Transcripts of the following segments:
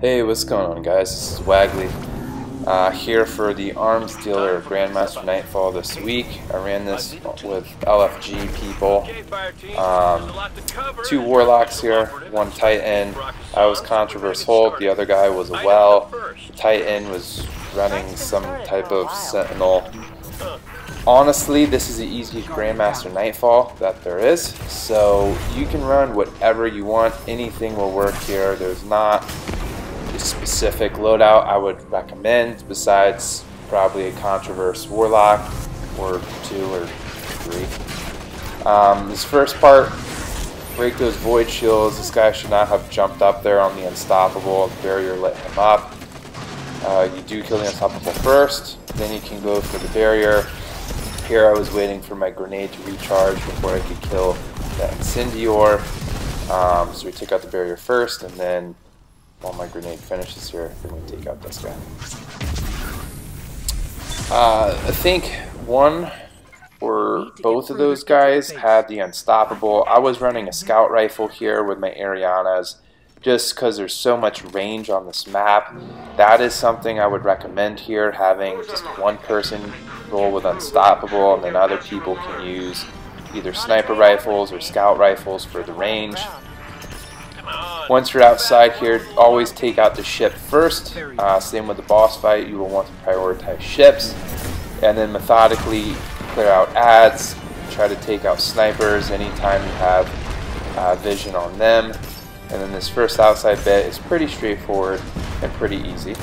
Hey, what's going on guys? This is Wagley. Uh, here for the Arms Dealer Grandmaster Nightfall this week. I ran this with LFG people. Um, two Warlocks here, one Titan. I was Contraverse Hold, the other guy was a Well. The Titan was running some type of Sentinel. Honestly, this is the easiest Grandmaster Nightfall that there is. So you can run whatever you want. Anything will work here. There's not specific loadout I would recommend besides probably a Contraverse Warlock or two or three. Um, this first part, break those Void Shields. This guy should not have jumped up there on the Unstoppable. Barrier lit him up. Uh, you do kill the Unstoppable first, then you can go for the barrier. Here I was waiting for my grenade to recharge before I could kill the Incendior. Um, so we took out the barrier first, and then while my grenade finishes here, then we take out this guy. Uh, I think one or both of those guys had the Unstoppable. I was running a scout rifle here with my Arianas just because there's so much range on this map. That is something I would recommend here, having just one person roll with Unstoppable and then other people can use either sniper rifles or scout rifles for the range. Once you're outside here, always take out the ship first. Uh, same with the boss fight, you will want to prioritize ships. And then methodically clear out ads, try to take out snipers anytime you have uh, vision on them. And then this first outside bit is pretty straightforward and pretty easy.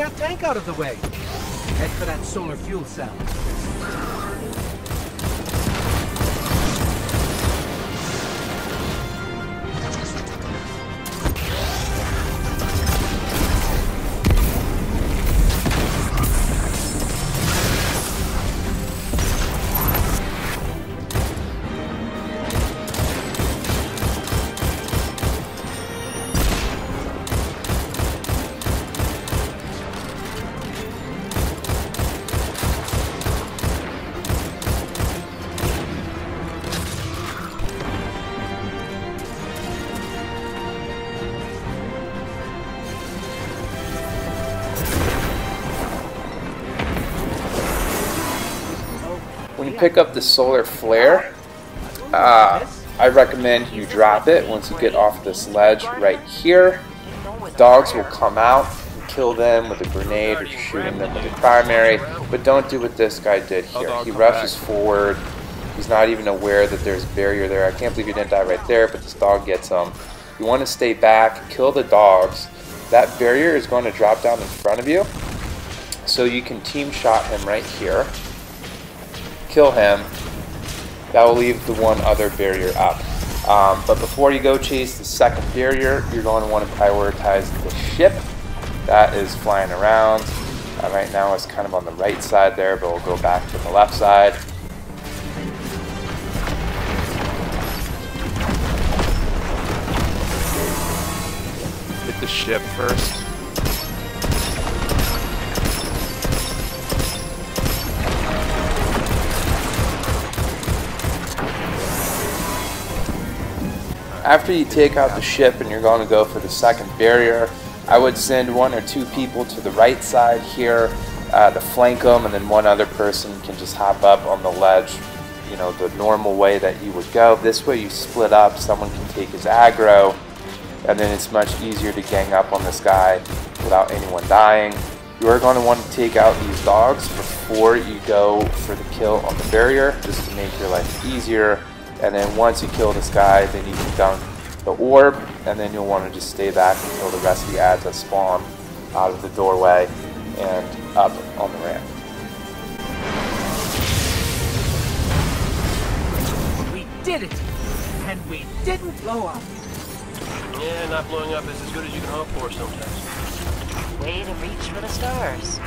That tank out of the way. Head for that solar fuel cell. Pick up the solar flare, uh, I recommend you drop it once you get off this ledge right here. Dogs will come out and kill them with a grenade or shooting them with a primary, but don't do what this guy did here. He rushes forward. He's not even aware that there's a barrier there. I can't believe he didn't die right there, but this dog gets him. You want to stay back, kill the dogs. That barrier is going to drop down in front of you, so you can team shot him right here kill him, that will leave the one other barrier up. Um, but before you go chase the second barrier, you're going to want to prioritize the ship that is flying around. Uh, right now it's kind of on the right side there, but we'll go back to the left side. Hit the ship first. After you take out the ship and you're going to go for the second barrier, I would send one or two people to the right side here uh, to flank them, and then one other person can just hop up on the ledge, you know, the normal way that you would go. This way you split up, someone can take his aggro, and then it's much easier to gang up on this guy without anyone dying. You are going to want to take out these dogs before you go for the kill on the barrier, just to make your life easier. And then once you kill this guy, then you can dunk the the orb, and then you'll want to just stay back until the rest of the ads spawn out of the doorway and up on the ramp. We did it! And we didn't blow up! Yeah, not blowing up is as good as you can hope for sometimes. Way to reach for the stars.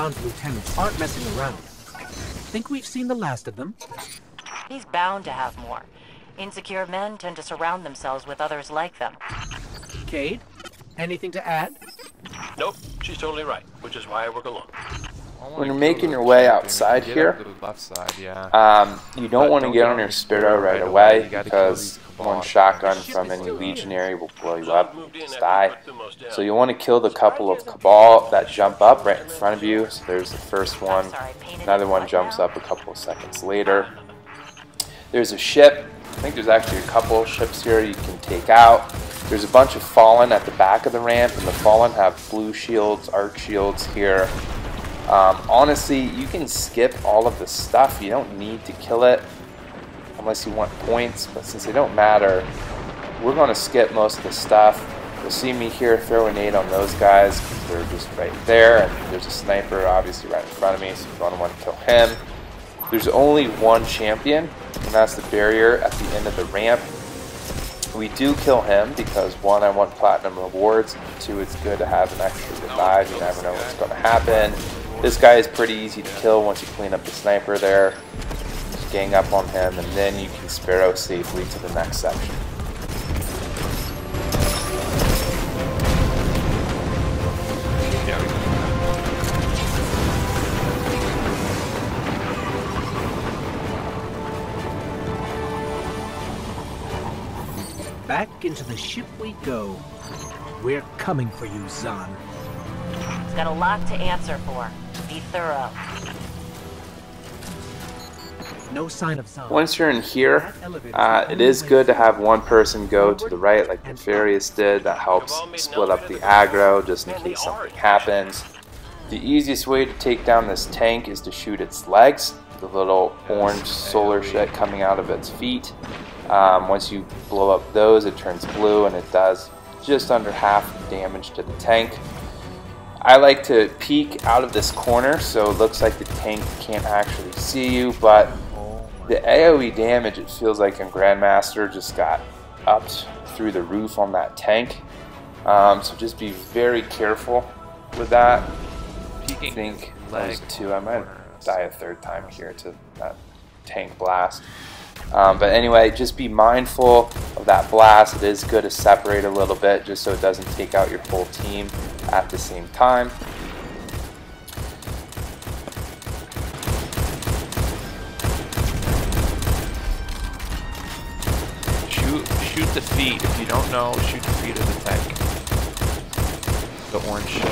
Zahn's lieutenants aren't messing around. Think we've seen the last of them? He's bound to have more. Insecure men tend to surround themselves with others like them. Cayde, anything to add? Nope, she's totally right, which is why I work alone. When you're making your way outside here, side, yeah. um, you don't But want to get get on on your your Sparrow Sparrow right right away away. You gotta kill because one shotgun from any Legionary will blow you up and just die. So you want to kill the couple of Cabal that jump up right in front of you. So there's the first one. Another one jumps up a couple of seconds later. There's a ship. I think there's actually a couple of ships here you can take out. There's a bunch of Fallen at the back of the ramp, and the Fallen have blue shields, arc shields here. Um, honestly, you can skip all of the stuff. You don't need to kill it unless you want points, but since they don't matter, we're going to skip most of the stuff. You'll see me here throw a nade on those guys because they're just right there, and there's a sniper obviously right in front of me, so you're going to want to kill him. There's only one champion, and that's the barrier at the end of the ramp. We do kill him because one, I want platinum rewards, and two, it's good to have an extra revive. You never know what's going to happen. This guy is pretty easy to kill once you clean up the sniper there. Just gang up on him, and then you can Sparrow safely to the next section. Back into the ship we go. We're coming for you, Zahn. He's got a lot to answer for. Be thorough. No sign of Zahn. Once you're in here, uh, it is good to have one person go to the right like Nefarious did. That helps split up the aggro just in case something happens. The easiest way to take down this tank is to shoot its legs, the little orange solar shit coming out of its feet. Um, once you blow up those, it turns blue and it does just under half the damage to the tank. I like to peek out of this corner so it looks like the tank can't actually see you, but the AoE damage it feels like in Grandmaster just got upped through the roof on that tank. Um, so just be very careful with that. I think those two. I might die a third time here to that tank blast. Um, but anyway, just be mindful of that blast. It is good to separate a little bit just so it doesn't take out your whole team at the same time. Shoot, shoot the feet. If you don't know, shoot the feet of the tank. The orange shit.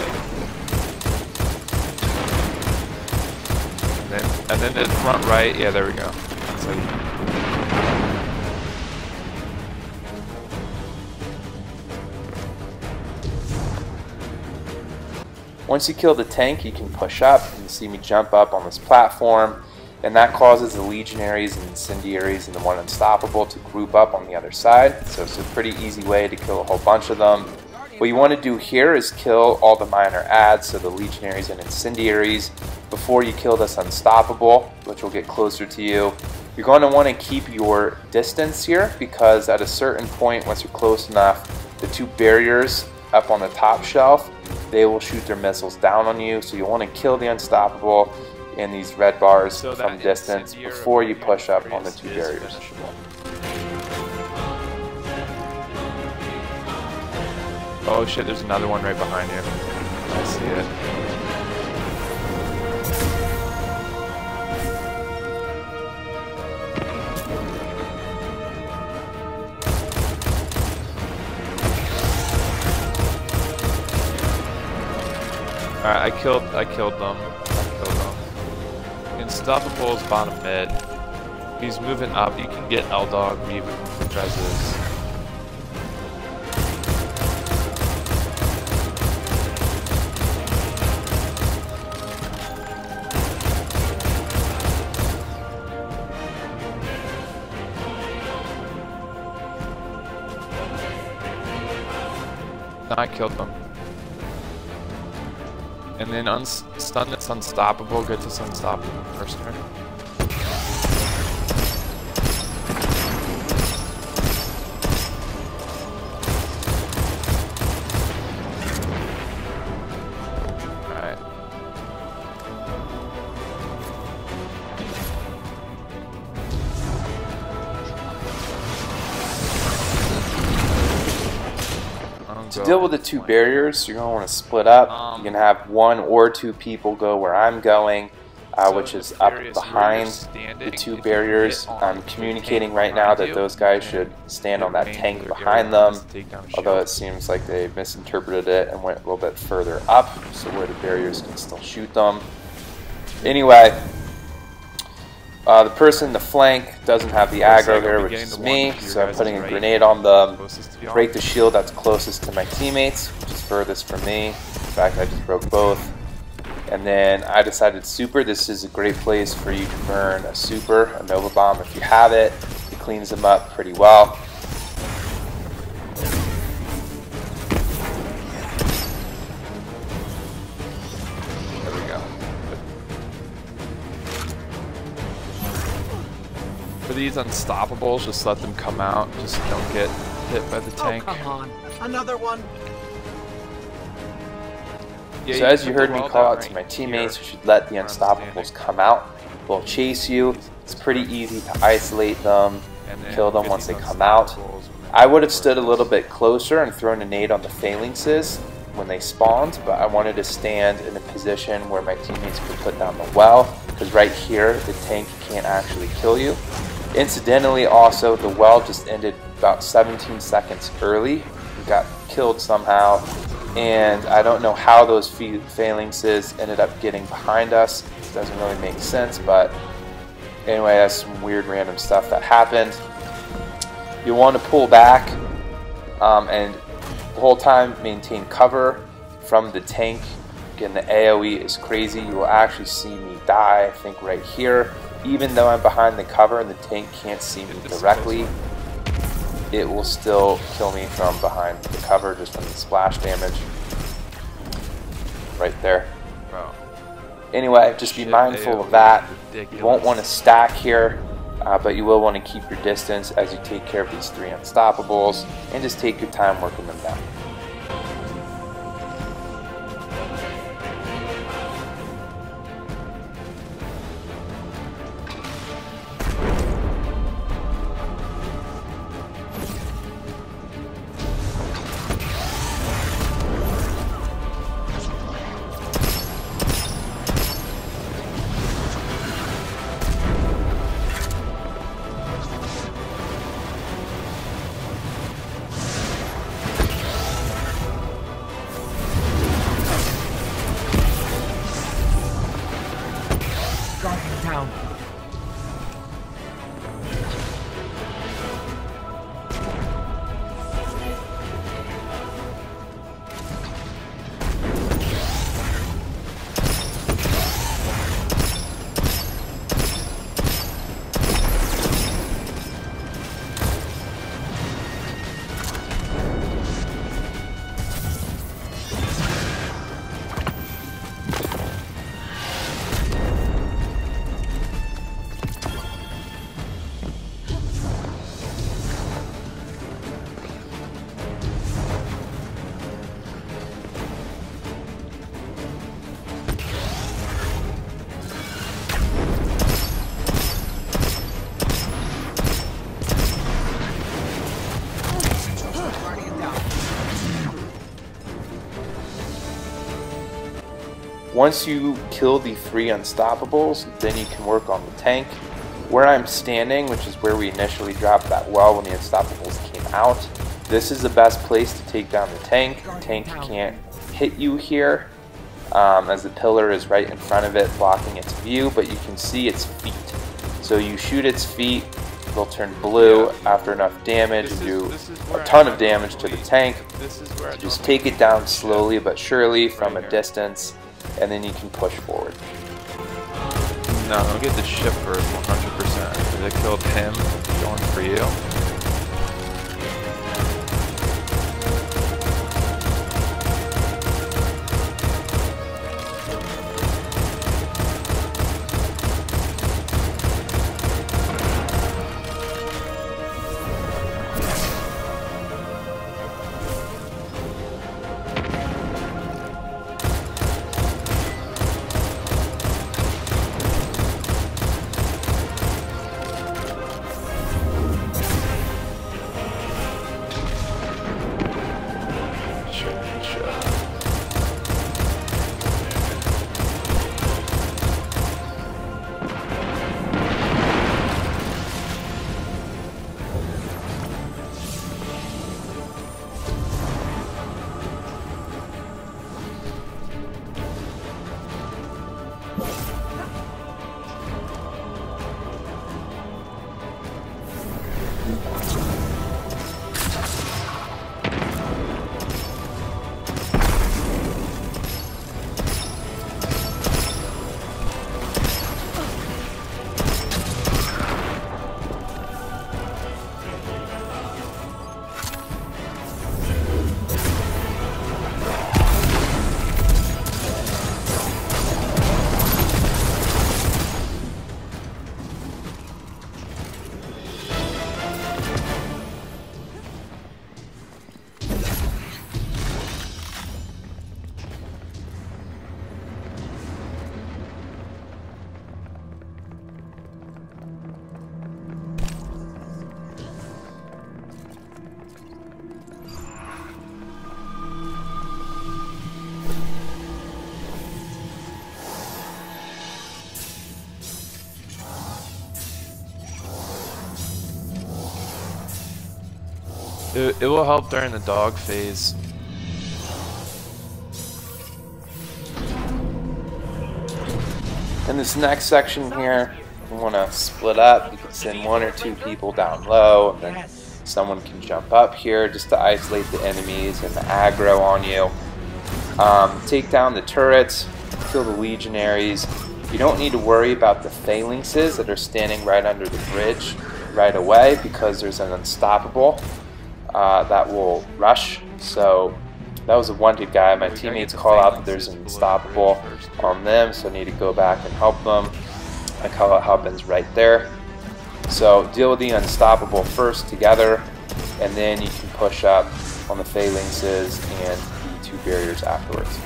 And then, and then the front right. Yeah, there we go. Once you kill the tank, you can push up. and see me jump up on this platform, and that causes the legionaries and incendiaries and the one unstoppable to group up on the other side. So it's a pretty easy way to kill a whole bunch of them. What you want to do here is kill all the minor ads, so the legionaries and incendiaries, before you kill this unstoppable, which will get closer to you. You're going to want to keep your distance here because at a certain point, once you're close enough, the two barriers up on the top shelf, they will shoot their missiles down on you. So you want to kill the unstoppable in these red bars So from distance before you push up on the two barriers. finishable. Oh shit, there's another one right behind you. I see it. Alright, I killed I killed them. I killed them. Unstoppable is bottom mid. He's moving up. You can get L Dog, Reeve, Dresses. I killed them. Then stun that's unstoppable, get this unstoppable first turn. Deal with the two barriers, you're going to want to split up. You can have one or two people go where I'm going, uh, which is up behind the two barriers. I'm communicating right now that those guys should stand on that tank behind them. is take down Although it seems like they misinterpreted it and went a little bit further up, so where the barriers can still shoot them. Anyway, uh, the person in the flank doesn't have the aggro here, which is me, one to your so I'm putting a grenade on them Closest to you. break the shield that's closest to my teammates, which is furthest from me. In fact, I just broke both. And then I decided super. This is a great place for you to burn a super, a Nova Bomb if you have it. It cleans them up pretty well. For these unstoppables, just let them come out. Just don't get hit by the Oh, tank. come on. Another one? Yeah, so you as you heard me call out out to my teammates, here. you should let the Unstoppables come out. They'll chase you. It's pretty easy to isolate them, And kill them once they come out. unstoppables when they I would have stood a little bit closer and thrown a nade on the phalanxes when they spawned, but I wanted to stand in a position where my teammates could put down the well, because right here, the tank can't actually kill you. Incidentally, also, the well just ended about 17 seconds early. We got killed somehow, and I don't know how those pha- phalanxes ended up getting behind us. It doesn't really make sense, but anyway, that's some weird random stuff that happened. You want to pull back um, and the whole time maintain cover from the tank. Again, the AoE is crazy. You will actually see me die, I think, right here. Even though I'm behind the cover and the tank can't see me directly, it will still kill me from behind the cover just from the splash damage. Right there. Anyway, just be shit, mindful of that. You won't want to stack here, uh, but you will want to keep your distance as you take care of these three unstoppables and just take your time working them down. Once you kill the three unstoppables, then you can work on the tank. Where I'm standing, which is where we initially dropped that well when the unstoppables came out, this is the best place to take down the tank. The tank can't hit you here um, as the pillar is right in front of it blocking its view, but you can see its feet. So you shoot its feet, they'll turn blue after enough damage and do a ton of damage to the tank. Just take it down slowly but surely from a distance, and then you can push forward. No, I'll get the ship first, 100%. They killed him, going for you. It, it will help during the dog phase. In this next section here, you want to split up. You can send one or two people down low, and then someone can jump up here just to isolate the enemies and the aggro on you. Um, take down the turrets, kill the legionaries. You don't need to worry about the phalanxes that are standing right under the bridge right away because there's an unstoppable uh, that will rush. So that was a wanted guy. My teammates call out that there's an unstoppable on them, so I need to go back and help them. I call out Hubban's right there. So deal with the unstoppable first together, and then you can push up on the phalanxes and the two barriers afterwards.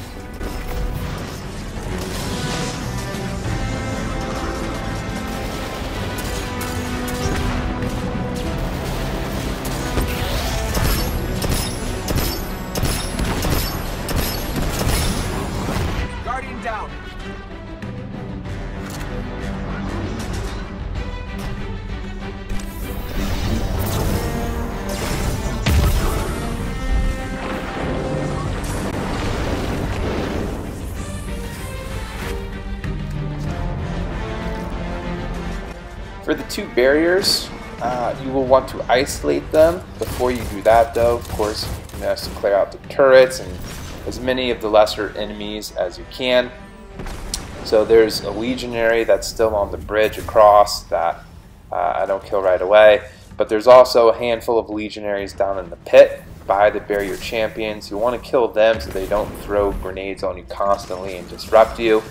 For the two barriers, uh, you will want to isolate them. Before you do that though, of course, you to clear out the turrets and as many of the lesser enemies as you can. So there's a legionary that's still on the bridge across that uh, I don't kill right away. But there's also a handful of legionaries down in the pit by the barrier champions. You want to kill them so they don't throw grenades on you constantly and disrupt you.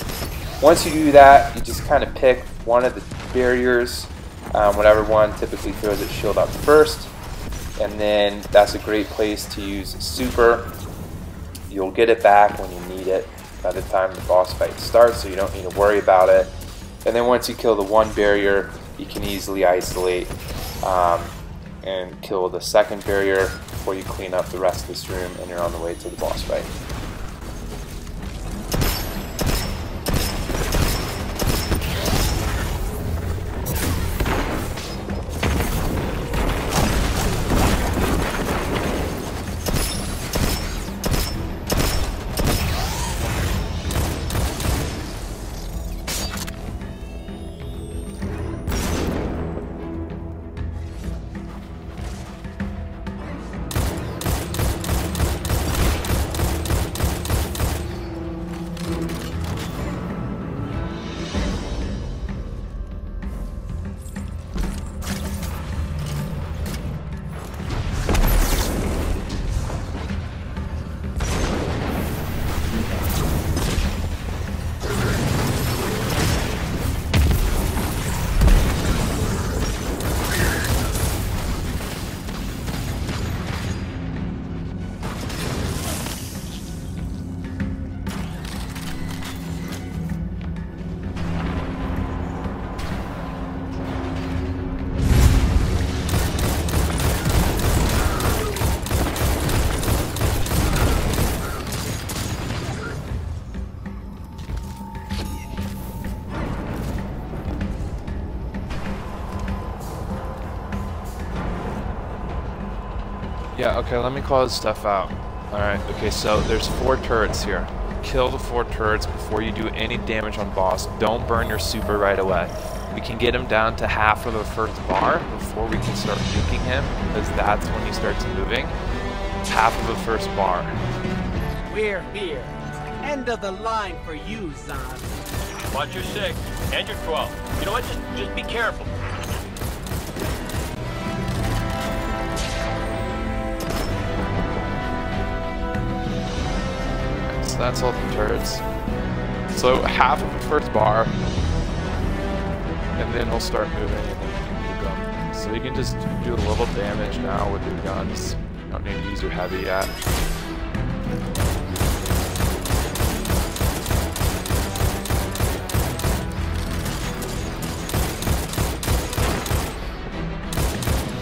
Once you do that, you just kind of pick one of the barriers, um, whatever one typically throws its shield up first, and then that's a great place to use super. You'll get it back when you need it by the time the boss fight starts, so you don't need to worry about it. And then once you kill the one barrier, you can easily isolate um, and kill the second barrier before you clean up the rest of this room and you're on the way to the boss fight. Yeah, okay, let me call this stuff out. Alright, okay, so there's four turrets here. Kill the four turrets before you do any damage on boss. Don't burn your super right away. We can get him down to half of the first bar before we can start nuking him, because that's when he starts moving. Half of the first bar. We're here. End of the line for you, Zahn. Watch your six and your 12. You know what? Just, just be careful. That's all the turrets. So half of the first bar, and then he'll start moving, and then you can. So you can just do a little damage now with your guns. You don't need to use your heavy yet.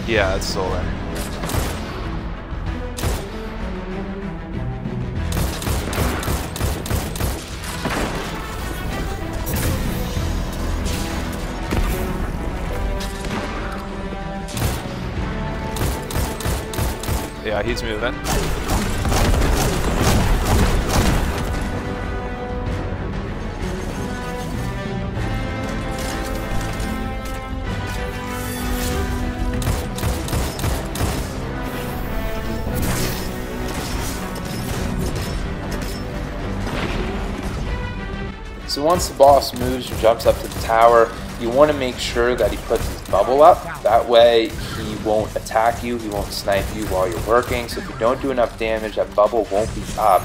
Yeah, it's still there. He's moving. So once the boss moves or jumps up to the tower, you want to make sure that he puts his bubble up. That way he won't attack you, he won't snipe you while you're working. So if you don't do enough damage, that bubble won't be up.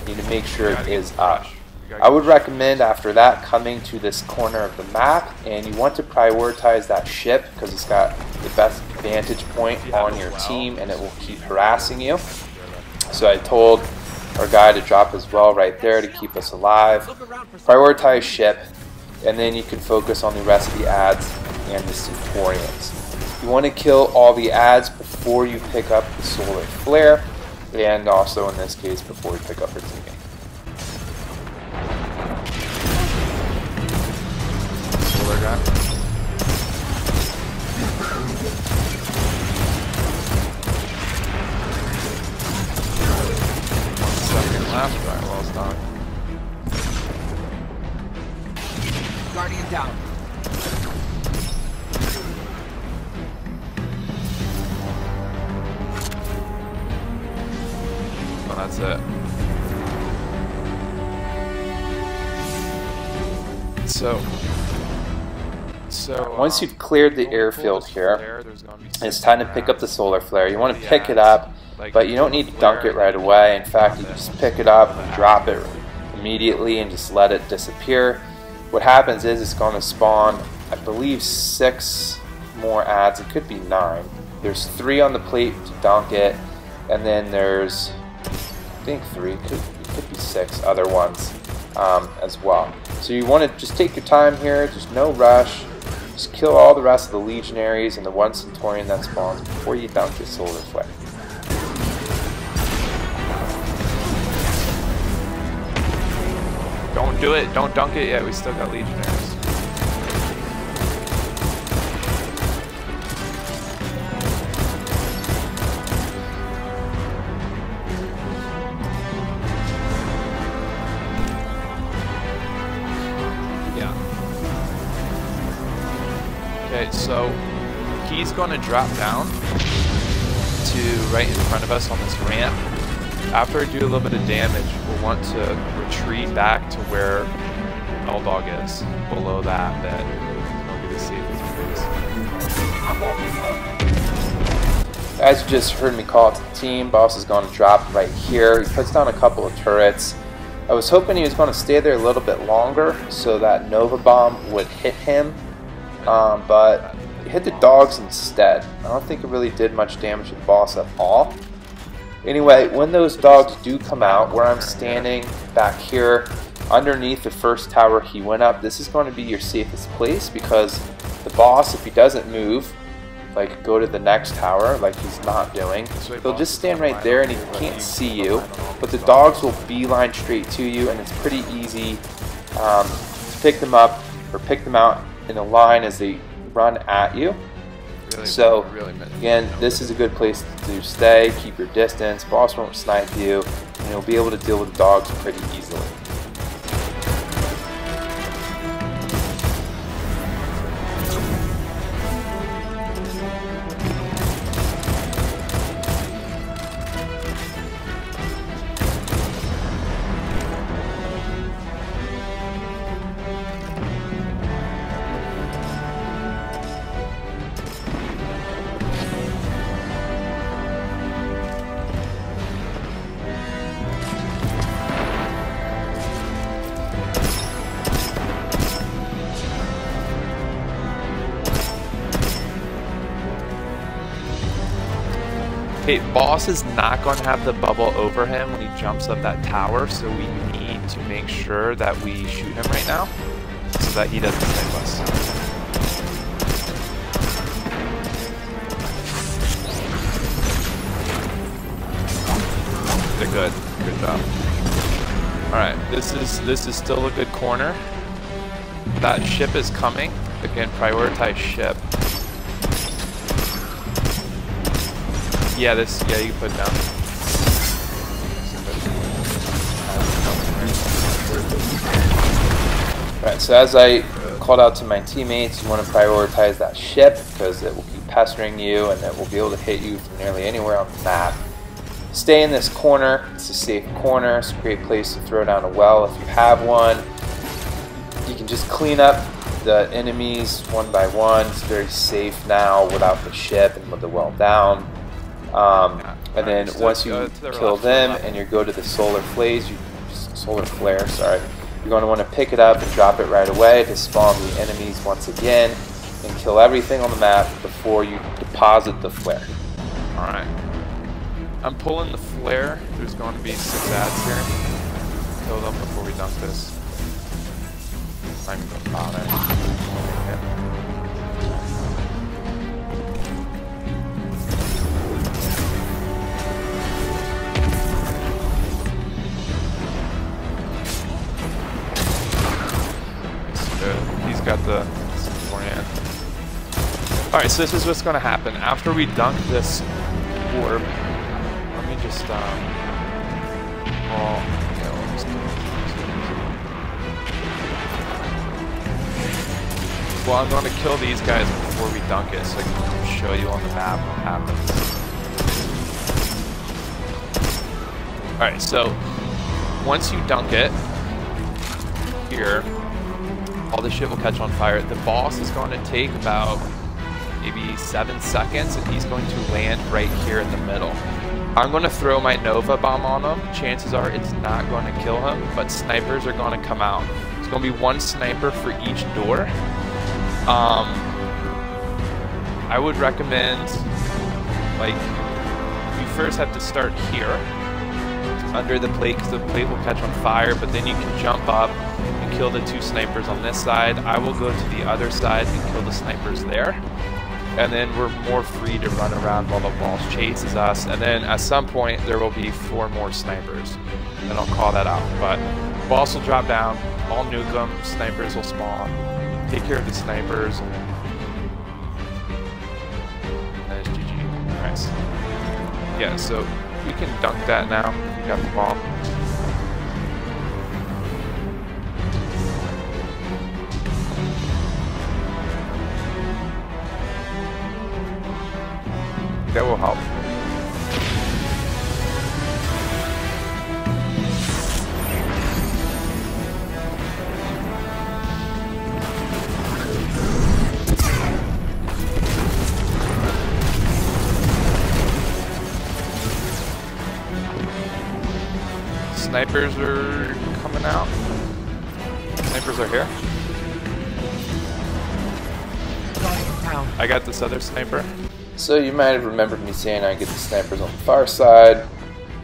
You need to make sure it is up. I would recommend after that coming to this corner of the map and you want to prioritize that ship because it's got the best vantage point on your team and it will keep harassing you. So I told our guy to drop as well right there to keep us alive. Prioritize ship and then you can focus on the rest of the ads and the Centurions. You want to kill all the ads before you pick up the Solar Flare and also in this case before you pick up her teammate. Solar guy. Second left, right, well done. Guardian down. Well, that's it. So, so Once um, you've cleared the when we pull airfield this here, flare, there's It's time to pick up the solar flare. You want to pick it up, like, but you don't need to dunk it right away. In fact, you just pick it up and drop it immediately and just let it disappear. What happens is it's going to spawn, I believe, six more ads. It could be nine. There's three on the plate to dunk it, and then there's, I think, three. Could, could be six other ones um, as well. So you want to just take your time here. There's no rush. Just kill all the rest of the legionaries and the one centurion that spawns before you dunk your solar flare. Do it. Don't dunk it yet. We still got. Okay, so he's going to drop down to right in front of us on this ramp. After I do a little bit of damage, we'll want to retreat back to where L-Dog is, below that bed. It'll be. As you just heard me call it to the team, boss is going to drop right here. He puts down a couple of turrets. I was hoping he was going to stay there a little bit longer so that Nova Bomb would hit him, um, but hit the dogs instead. I don't think it really did much damage to the boss at all. Anyway, when those dogs do come out, where I'm standing back here underneath the first tower he went up, this is going to be your safest place because the boss, if he doesn't move, like go to the next tower like he's not doing, he'll just stand right there and he can't see you, but the dogs will beeline straight to you and it's pretty easy um, to pick them up or pick them out in a line as they run at you. Really, So, really Again, this is a good place to stay, keep your distance, boss won't snipe you, and you'll be able to deal with dogs pretty easily. Boss is not going to have the bubble over him when he jumps up that tower, so we need to make sure that we shoot him right now so that he doesn't snipe us. They're good. Good job. Alright, this is this is still a good corner. That ship is coming. Again, prioritize ship. Yeah, this, yeah, you can put it down. Alright, so as I called out to my teammates, you want to prioritize that ship because it will keep pestering you and it will be able to hit you from nearly anywhere on the map. Stay in this corner, it's a safe corner, it's a great place to throw down a well if you have one. You can just clean up the enemies one by one, it's very safe now without the ship and with the well down. Um, and then once you the kill left, them left. and you go to the solar flares, you solar flare, sorry, you're going to want to pick it up and drop it right away to spawn the enemies once again and kill everything on the map before you deposit the flare. Alright. I'm pulling the flare. There's going to be six ads here. Kill them before we dunk this. I'm not even gonna bother. Got the orient. Alright, so this is what's to happen. After we dunk this orb, let me just, um, well, yeah, just Well, I'm going to kill these guys before we dunk it so I can show you on the map what happens. Alright, so once you dunk it, here, all the shit will catch on fire. The boss is going to take about maybe seven seconds and he's going to land right here in the middle. I'm going to throw my Nova bomb on him. Chances are it's not going to kill him, but snipers are going to come out. It's going to be one sniper for each door. Um, I would recommend, like, you first have to start here under the plate because the plate will catch on fire, but then you can jump up kill the two snipers on this side. I will go to the other side and kill the snipers there. And then we're more free to run around while the boss chases us. And then at some point, there will be four more snipers. And I'll call that out. But boss will drop down, I'll nuke them, snipers will spawn. Take care of the snipers. Then it's GG. Nice. Yeah, so we can dunk that now. We got the bomb. That will help. Snipers are coming out. Snipers are here. I got this other sniper. So you might have remembered me saying I get the snipers on the far side.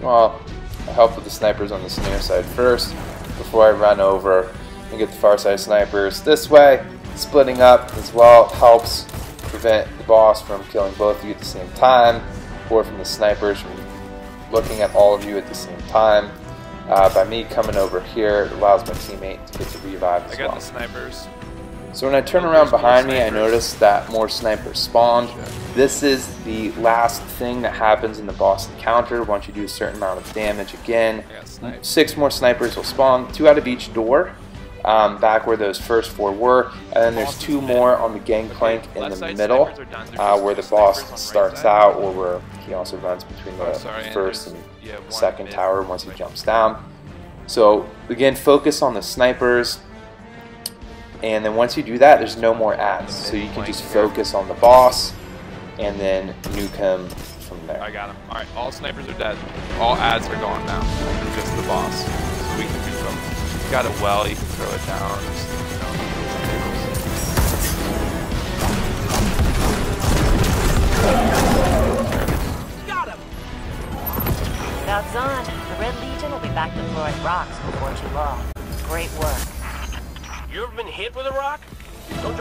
Well, I help with the snipers on the near side first before I run over and get the far side snipers. This way, splitting up as well helps prevent the boss from killing both of you at the same time or from the snipers from looking at all of you at the same time. Uh, by me coming over here, it allows my teammate to get the revive as I got well. the snipers. So when I turn around behind me, I notice that more snipers spawned. This is the last thing that happens in the boss encounter. Once you do a certain amount of damage again, six more snipers will spawn, two out of each door, um, back where those first four were. And then there's two more on the gangplank in the middle, uh, where the boss starts out, or where he also runs between the first and second tower once he jumps down. So again, focus on the snipers, and then once you do that, there's no more ads. So you can just focus on the boss and then nuke him from there. I got him. All right, all snipers are dead. All ads are gone now. It's just the boss. So we can do some. You got a well, you can throw it down. Just, you know, Got him! About Zahn, the Red Legion will be back deploying rocks before too long. Great work. You ever been hit with a rock? Don't